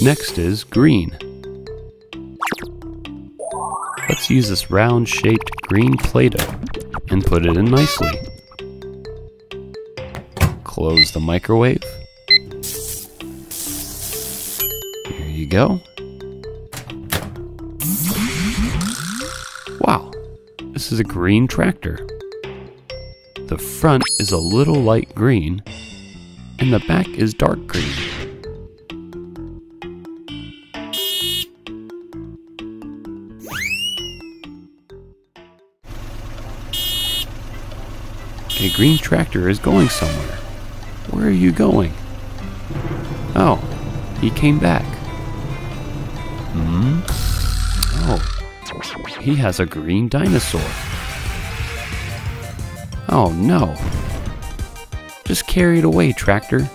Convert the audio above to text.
Next is green. Let's use this round shaped green Play-Doh and put it in nicely. Close the microwave. Here you go. Wow, this is a green tractor. The front is a little light green, and the back is dark green. A green tractor is going somewhere. Where are you going? Oh, he came back. Hmm? Oh, he has a green dinosaur. Oh no. Just carry it away, tractor.